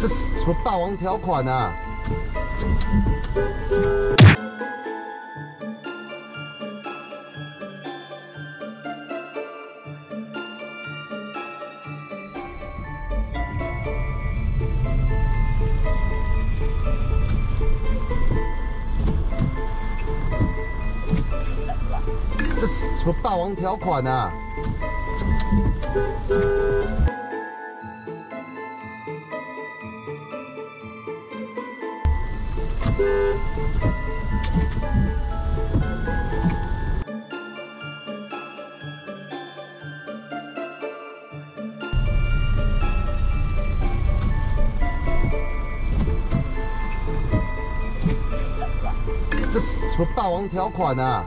这是什么霸王条款啊？这是什么霸王条款啊？这是什么霸王条款啊？